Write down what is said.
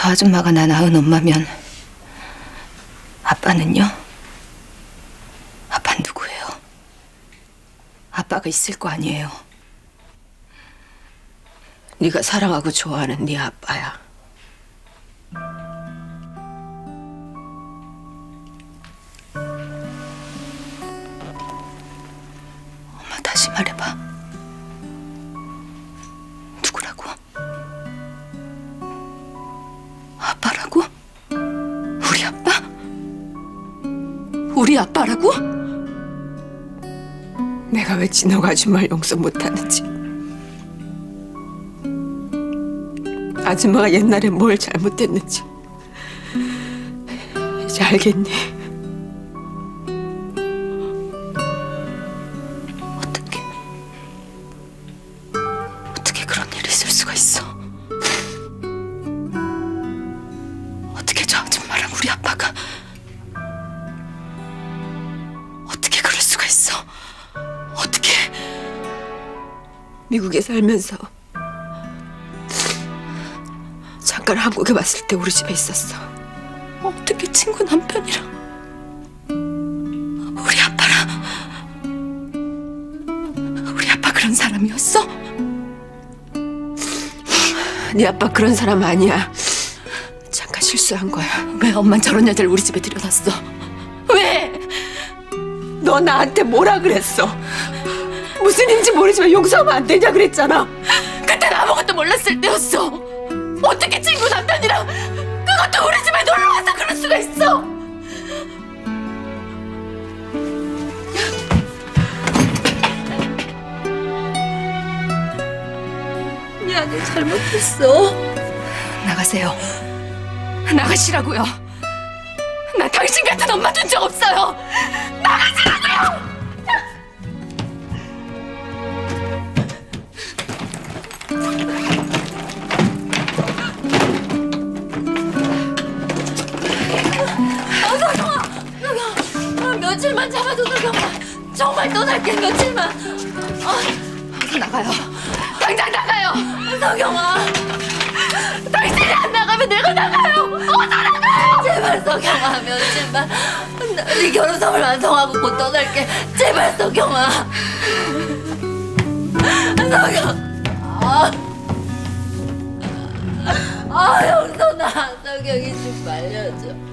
저 아줌마가 나 낳은 엄마면 아빠는요? 아빠 누구예요? 아빠가 있을 거 아니에요. 네가 사랑하고 좋아하는 네 아빠야. 우리 아빠라고? 내가 왜 진호 아줌마를 용서 못하는지. 아줌마가 옛날에 뭘 잘못했는지. 이제 알겠니? 어떻게 어떻게 그런 일이 있을 수가 있어? 어떻게 저 아줌마랑 우리 아빠가 미국에 살면서 잠깐 한국에 왔을 때 우리 집에 있었어. 어떻게 친구 남편이랑 우리 아빠랑 우리 아빠 그런 사람이었어? 네 아빠 그런 사람 아니야. 잠깐 실수한 거야. 왜 엄만 저런 여자를 우리 집에 들여놨어? 왜? 너 나한테 뭐라 그랬어? 무슨 일인지 모르지만 용서하면 안 되냐 그랬잖아. 그땐 아무것도 몰랐을 때였어. 어떻게 친구 남편이랑 그것도 우리 집에 놀러 와서 그럴 수가 있어? 미안해 잘못했어. 나가세요. 나가시라고요. 나 당신 같은 엄마 둔 적 없어요. 아, 며칠만 잡아줘 서경아 정말 떠날게 며칠만. 아, 어서 나가요. 당장 나가요. 서경아. 당신이 안 나가면 내가 나가요. 어서 나가요. 제발 서경아 며칠만. 네 결혼선을 완성하고 곧 떠날게. 제발 서경아. 서경 아, 아 영선아 서경이 좀 말려줘